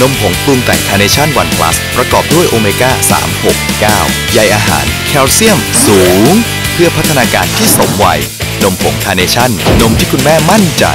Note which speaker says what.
Speaker 1: นมผงปรุงแต่งคาร์เนชั่นวันพลัสประกอบด้วยโอเมก้า 3 6 9 ใยอาหาร แคลเซียม สูง เพื่อพัฒนาการที่สมวัย นมผงคาร์เนชั่น นมที่คุณแม่มั่นใจ